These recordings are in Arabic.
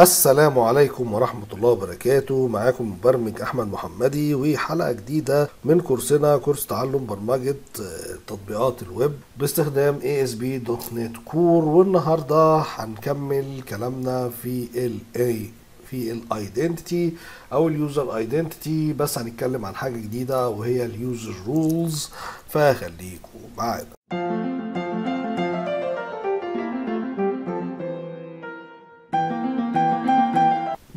السلام عليكم ورحمة الله وبركاته. معاكم مبرمج أحمد محمدي وحلقة جديدة من كورسنا كورس تعلم برمجة آه، تطبيقات الويب باستخدام ASP.NET Core. والنهاردة هنكمل كلامنا في ال A في ال identity أو ال user identity بس هنتكلم عن حاجة جديدة وهي ال user roles فخليكم معانا.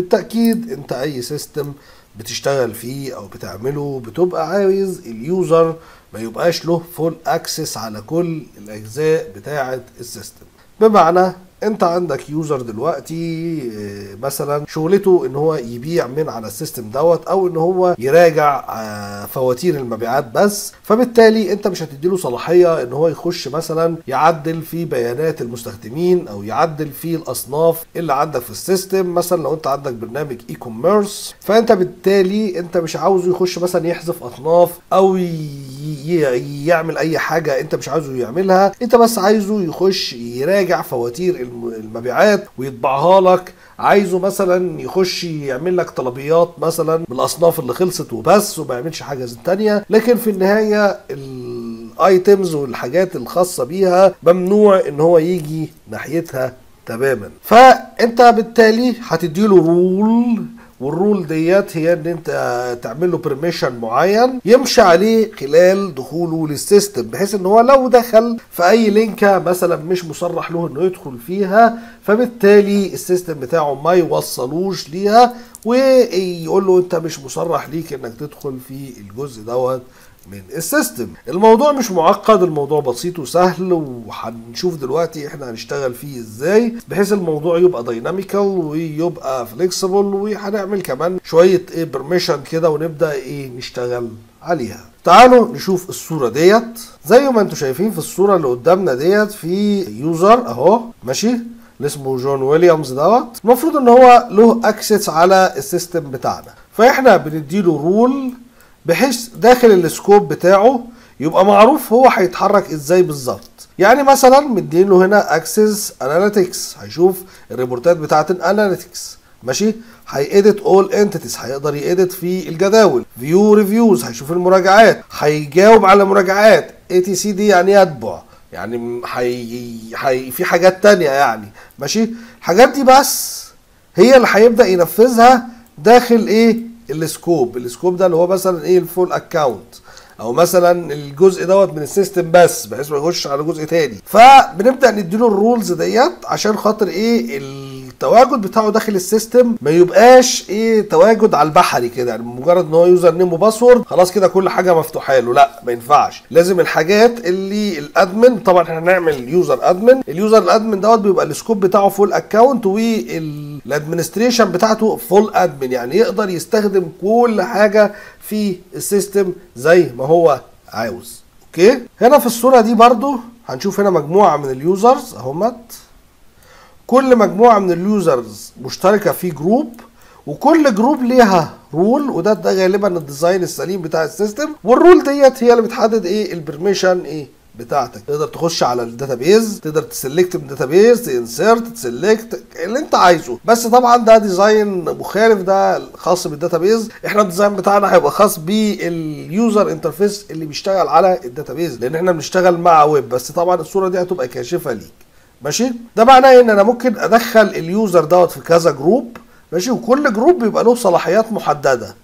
بالتأكيد انت أي system بتشتغل فيه أو بتعمله بتبقى عايز ال user ما يبقاش له full access على كل الأجزاء بتاعة ال system. بمعنى انت عندك user دلوقتي آه، مثلا شغلته إن هو يبيع من على ال system دوت أو إن هو يراجع آه، فواتير المبيعات بس. فبالتالي أنت مش هتديله صلاحية إن هو يخش مثلا يعدل في بيانات المستخدمين أو يعدل في الأصناف اللي عندك في ال system مثلا لو أنت عندك برنامج e-commerce فأنت بالتالي أنت مش عاوزه يخش مثلا يحذف أصناف أو يعمل أي حاجة أنت مش عاوزه يعملها. أنت بس عايزه يخش يراجع فواتير المبيعات ويطبعها لك. عايزه مثلا يخش يعمل لك طلبيات مثلا بالأصناف اللي خلصت وبس وما يعملش حاجة تانية. لكن في النهاية ال items والحاجات الخاصة بيها ممنوع إن هو يجي ناحيتها تماما. فأنت بالتالي هتديله role وال role ديت هي إن أنت تعمل له permission معين يمشي عليه خلال دخوله لل system بحيث إن هو لو دخل في أي link ة مثلا مش مصرح له إنه يدخل فيها فبالتالي ال system بتاعه ما يوصلوش ليها ويقول له أنت مش مصرح ليك إنك تدخل في الجزء دوت. من ال system. الموضوع مش معقد الموضوع بسيط وسهل وهنشوف دلوقتي إحنا هنشتغل فيه إزاي بحيث الموضوع يبقى dynamical ويبقى flexible وهنعمل كمان شوية إيه permission كده ونبدأ إيه نشتغل عليها. تعالوا نشوف الصورة ديت. زي ما أنتم شايفين في الصورة اللي قدامنا ديت في user اهو ماشي؟ اللي اسمه جون ويليامز دوت. المفروض ان هو له access على ال system بتاعنا. فاحنا بنديله role بحيث داخل ال scope بتاعه يبقى معروف هو هيتحرك إزاي بالظبط. يعني مثلا مدين له هنا access analytics هيشوف ال report ات بتاعت ال analytics ماشي؟ هي edit all entities هيقدر ي edit في الجداول. view reviews هيشوف المراجعات. هيجاوب على مراجعات. etc دي يعني يتبع. يعني هي هي في حاجات تانية يعني. ماشي؟ الحاجات دي بس هي اللي هيبدأ ينفذها داخل إيه؟ ال scope. ال scope ده اللي هو مثلا إيه ال full account أو مثلا الجزء دوت من ال system بس بحيث ما يخش على جزء تاني. فبنبدأ نديله ال roles ديت عشان خاطر إيه التواجد بتاعه داخل ال system ما يبقاش إيه تواجد على البحري كده يعني مجرد إن هو user name و password خلاص كده كل حاجة مفتوحة له لا ما ينفعش. لازم الحاجات اللي ال admin طبعا إحنا هنعمل user admin ال user ال admin دوت بيبقى ال scope بتاعه full account وال administration بتاعته full admin يعني يقدر يستخدم كل حاجة في ال system زي ما هو عاوز. okay؟ هنا في الصورة دي برضو هنشوف هنا مجموعة من ال users اهمت كل مجموعة من ال users مشتركة في group وكل group ليها role وده ده غالبا ال design السليم بتاع ال system. وال role ديت هي اللي بتحدد إيه ال permission إيه بتاعتك. تقدر تخش على الداتابيز تقدر تسلكت من الداتابيز تنسرت تسلكت اللي أنت عايزه. بس طبعا ده design مخالف ده خاص بال database إحنا ال design بتاعنا هيبقى خاص بال user interface اللي بيشتغل على ال database لأن إحنا بنشتغل مع ويب بس طبعا الصورة دي هتبقى كاشفة ليك. ماشي؟ ده معناه إن أنا ممكن أدخل ال user دوت في كذا group ماشي؟ وكل group بيبقى له صلاحيات محددة.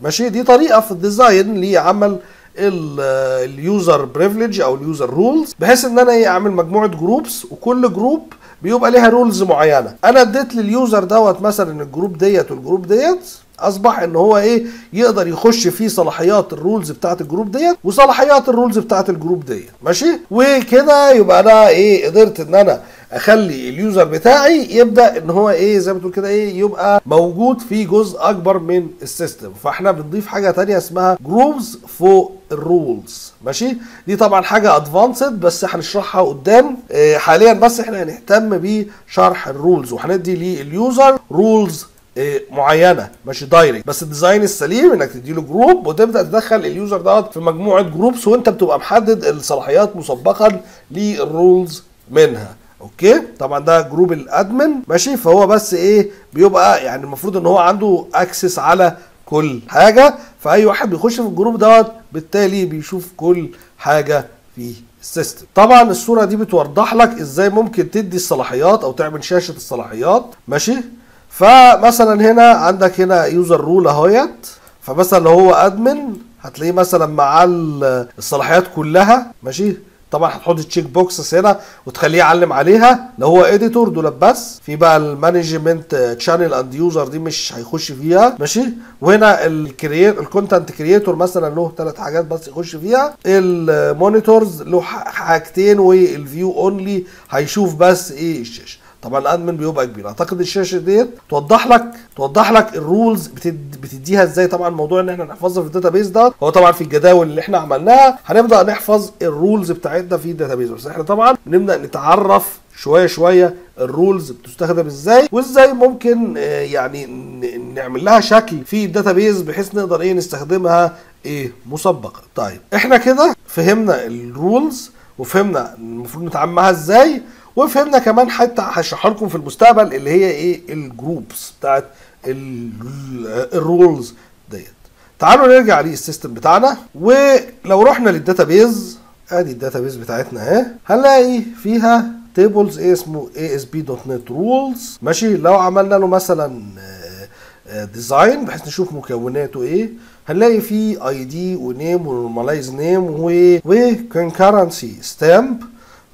ماشي؟ دي طريقة في ال design لعمل ال user privilege أو ال user roles بحيث إن أنا إيه؟ أعمل مجموعة groups وكل group بيبقى ليها roles معينة. أنا اديت لل user دوت مثلا ال group ديت وال group ديت أصبح إن هو إيه يقدر يخش في صلاحيات الرولز بتاعت الجروب ديت وصلاحيات الرولز بتاعت الجروب ديت. ماشي؟ وكده يبقى أنا إيه قدرت إن أنا أخلي ال user بتاعي يبدأ إن هو إيه زي ما تقول كده إيه يبقى موجود في جزء أكبر من ال system. فإحنا بنضيف حاجة تانية اسمها groups فوق ال roles ماشي؟ دي طبعا حاجة advanced بس هنشرحها قدام. إيه حاليا بس إحنا هنهتم بشرح ال roles وهندي لل user roles إيه معينة. ماشي؟ direct بس ال design السليم إنك تديله group وتبدأ تدخل ال user دوت في مجموعة groups وأنت بتبقى محدد الصلاحيات مسبقا لل roles منها. okay؟ طبعا ده group ال admin ماشي؟ فهو بس إيه بيبقى يعني المفروض إن هو عنده access على كل حاجة فأي واحد بيخش في ال group دوت بالتالي بيشوف كل حاجة في ال system. طبعا الصورة دي بتوضح لك إزاي ممكن تدي الصلاحيات أو تعمل شاشة الصلاحيات ماشي؟ فمثلا هنا عندك هنا user role اهوت فمثلا لو هو admin هتلاقيه مثلا مع الصلاحيات كلها ماشي؟ طبعا هتحط check boxes هنا وتخليه يعلم عليها. لو هو editor دول بس. في بقى ال management channel and user دي مش هيخش فيها. ماشي؟ وهنا ال create ال content creator مثلا له ثلاث حاجات بس يخش فيها. ال monitors له حاجتين وال view only هيشوف بس إيه. الشاشه طبعا ال admin بيبقى كبير. أعتقد الشاشة ديت توضح لك توضح لك ال roles بتد... بتديها إزاي طبعا موضوع إن إحنا نحفظها في ال database ده. هو طبعا في الجداول اللي إحنا عملناها هنبدأ نحفظ ال roles بتاعتنا في ال database بس إحنا طبعا بنبدا نتعرف شوية شوية ال roles بتستخدم إزاي وإزاي ممكن يعني نعمل لها شكل في ال database بحيث نقدر إيه نستخدمها إيه مسبقا طيب إحنا كده فهمنا ال roles وفهمنا المفروض نتعامل معاها إزاي وفهمنا كمان حتى هشرحها لكم في المستقبل اللي هي إيه ال groups بتاعت ال roles ديت. تعالوا نرجع لل system بتاعنا. ولو رحنا لل database آدي ال database بتاعتنا اهي. هنلاقي فيها tables إيه اسمه ASP.NET roles ماشي؟ لو عملنا له مثلا design بحيث نشوف مكوناته إيه. هنلاقي فيه ID و name و normalized name و concurrency stamp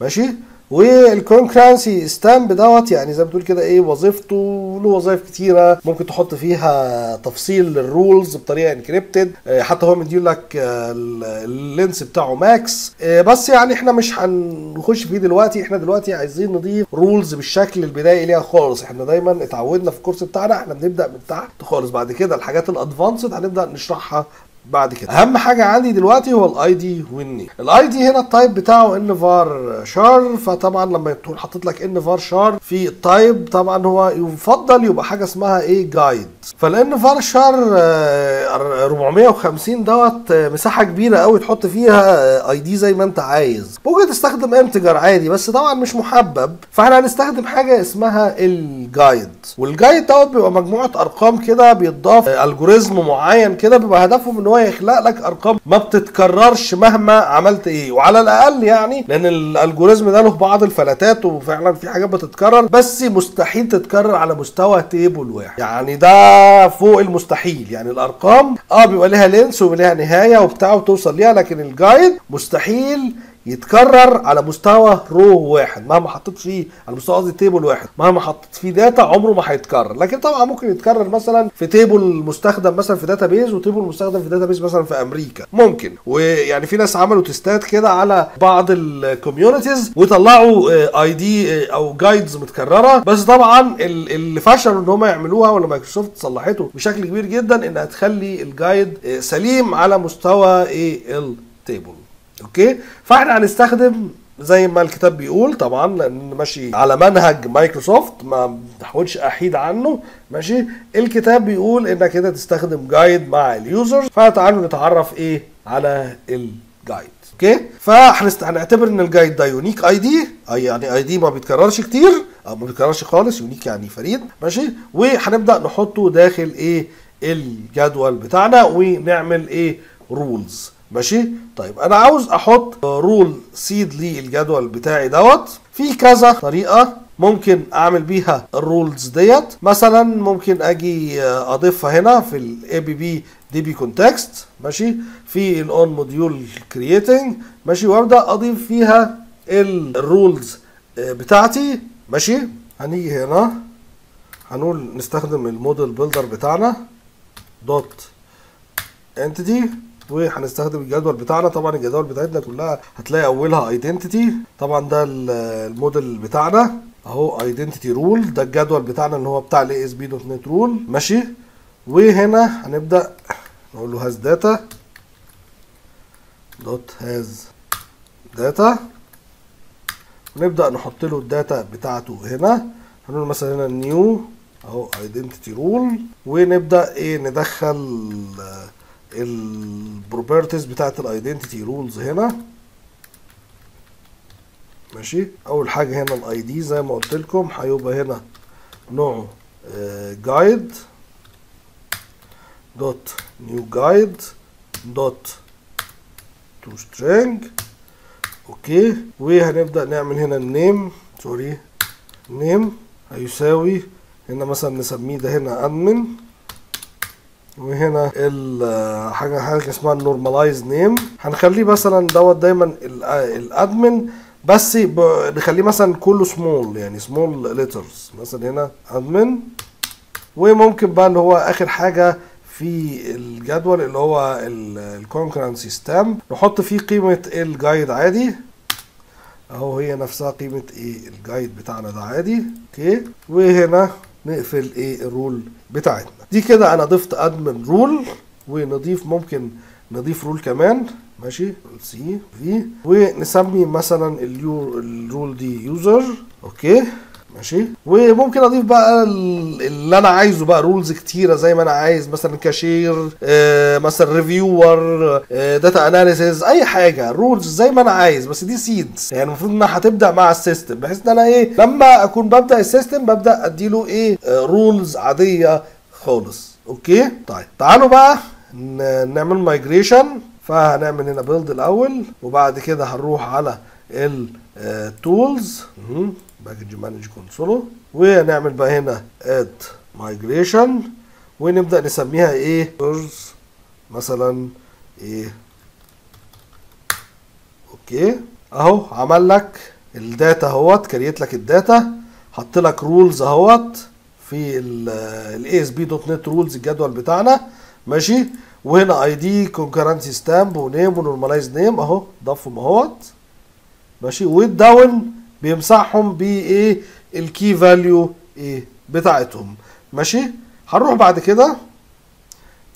ماشي؟ وال concurrency stamp دوت يعني زي ما بتقول كده إيه وظيفته له وظائف كتيرة ممكن تحط فيها تفصيل لل roles بطريقة encrypted حتى هو مدي لك ال length بتاعه max بس يعني إحنا مش هنخش فيه دلوقتي. إحنا دلوقتي عايزين نضيف roles بالشكل البدائي ليها خالص. إحنا دايما اتعودنا في ال course بتاعنا إحنا بنبدأ من تحت خالص. بعد كده الحاجات ال advanced هنبدأ نشرحها بعد كده. أهم حاجة عندي دلوقتي هو ال ID وال name ال ID هنا ال type بتاعه nvarchar فطبعا لما يكون حاطط لك nvarchar في ال type طبعا هو يفضل يبقى حاجة اسمها إيه؟ GUID فال nvarchar 450 دوت مساحة كبيرة قوي تحط فيها ID زي ما أنت عايز. ممكن تستخدم integer عادي بس طبعا مش محبب. فإحنا هنستخدم حاجة اسمها ال GUID وال GUID دوت بيبقى مجموعة أرقام كده بيضاف algorithm معين كده بيبقى هدفه من هو يخلق لك أرقام ما بتتكررش مهما عملت إيه. وعلى الأقل يعني لأن ال algorithm ده له بعض الفلاتات وفعلا في حاجات بتتكرر بس مستحيل تتكرر على مستوى table واحد. يعني ده فوق المستحيل. يعني الأرقام آه بيبقى ليها length وبيبقى ليها نهاية وبتاع وتوصل ليها لكن ال GUID مستحيل يتكرر على مستوى row واحد. مهما حطيت فيه على مستوى قصدي table واحد. مهما حطيت فيه data عمره ما هيتكرر. لكن طبعا ممكن يتكرر مثلا في table مستخدم مثلا في database و table مستخدم في database مثلا في أمريكا. ممكن. ويعني في ناس عملوا test ات كده على بعض ال communities وطلعوا ID أو GUIDs متكررة. بس طبعا اللي فشلوا إن هم يعملوها ولا مايكروسوفت صلحته بشكل كبير جدا إنها تخلي ال GUID سليم على مستوى إيه ال table Okay؟ فإحنا هنستخدم زي ما الكتاب بيقول طبعا لأن ماشي على منهج مايكروسوفت ما بحاولش أحيد عنه ماشي؟ الكتاب بيقول إنك كده تستخدم GUID مع ال users فتعالوا نتعرف إيه على ال GUID okay؟ فهنعتبر إن ال GUID ده unique ID يعني ID ما بيتكررش كتير أو ما بيتكررش خالص unique يعني فريد ماشي؟ وهنبدأ نحطه داخل إيه الجدول بتاعنا ونعمل إيه Roles ماشي؟ طيب أنا عاوز أحط role seed للجدول بتاعي دوت. في كذا طريقة ممكن أعمل بيها ال roles ديت. مثلا ممكن أجي أضيفها هنا في ال App DB context ماشي؟ في ال on model creating ماشي؟ وأبدأ أضيف فيها ال roles بتاعتي ماشي؟ هنيجي هنا. هنقول نستخدم ال model builder بتاعنا. dot entity وهنستخدم الجدول بتاعنا. طبعا الجدول بتاعتنا كلها هتلاقي أولها identity طبعا ده الموديل بتاعنا. أهو identity role ده الجدول بتاعنا اللي هو بتاع ال ASP.NET role ماشي. وهنا هنبدأ نقول له has data dot has data ونبدأ نحط له ال data بتاعته هنا. هنقول مثلا هنا new أهو identity role ونبدأ إيه؟ ندخل ال properties بتاعت ال identity roles هنا. ماشي؟ أول حاجة هنا ال ID زي ما قلت لكم هيبقى هنا نوعه GUID dot new GUID dot to string Okay وهنبدأ نعمل هنا ال name sorry name هيساوي هنا مثلا نسميه ده هنا admin وهنا حاجة حاجة اسمها ال normalized name هنخليه مثلا دوت دايما ال admin بس نخليه مثلا كله سمول يعني small letters مثلا هنا admin وممكن بقى اللي هو آخر حاجة في الجدول اللي هو ال concurrency stamp نحط فيه قيمة ال GUID عادي. أهو هي نفسها قيمة إيه؟ ال GUID بتاعنا ده عادي. Okay. وهنا نقفل إيه ال role بتاعتنا. دي كده أنا ضفت admin role ونضيف ممكن نضيف role كمان. ماشي؟ C V ونسمي مثلا ال role دي user okay؟ ماشي؟ وممكن أضيف بقى اللي أنا عايزه بقى roles كتيرة زي ما أنا عايز مثلا كاشير آه مثلا reviewer آه data analysis أي حاجة roles زي ما أنا عايز بس دي seeds يعني المفروض إنها هتبدأ مع ال system بحيث إن أنا إيه لما أكون ببدأ ال system ببدأ أديله إيه آه roles عادية خالص. Okay؟ طيب تعالوا بقى نعمل migration فهنعمل هنا build الأول وبعد كده هنروح على ال tools package manage console وهنعمل بقى هنا add migration ونبدأ نسميها إيه مثلا إيه okay أهو عمل لك ال data أهوت create لك ال data. حط لك roles أهوت في ال ASP.NET roles الجدول بتاعنا. ماشي؟ وهنا ID concurrency stamp و name و normalized name. أهو ضافهم أهوت. ماشي؟ وال down بيمسحهم بايه ال key value إيه بتاعتهم. ماشي؟ هنروح بعد كده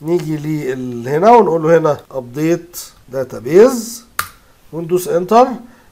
نيجي لي هنا ونقول له هنا update database وندوس enter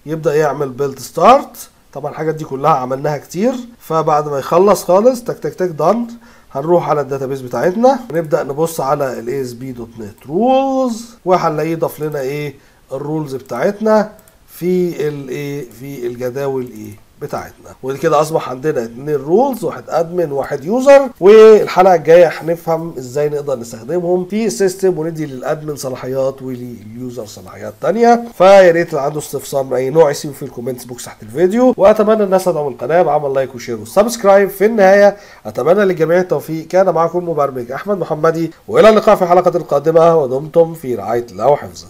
يبدأ يعمل build start طبعا الحاجات دي كلها عملناها كتير فبعد ما يخلص خالص تك تك تك done هنروح على ال database بتاعتنا. ونبدا نبص على ال ASP.NET roles وهنلاقيه ضاف لنا إيه؟ ال roles بتاعتنا. في الايه في الجداول إيه بتاعتنا. وكده كده أصبح عندنا اتنين roles واحد admin وواحد user والحلقة الجاية هنفهم إزاي نقدر نستخدمهم في ال system وندي لل admin صلاحيات ولل user صلاحيات تانية. فيا ريت اللي عنده استفسار من أي نوع يسيبه في ال comments box تحت الفيديو. وأتمنى الناس تدعم القناة بعمل like و share و subscribe. في النهاية أتمنى للجميع التوفيق. كان معكم مبرمج أحمد محمدي. وإلى اللقاء في الحلقة القادمة. ودمتم في رعاية الله وحفظه.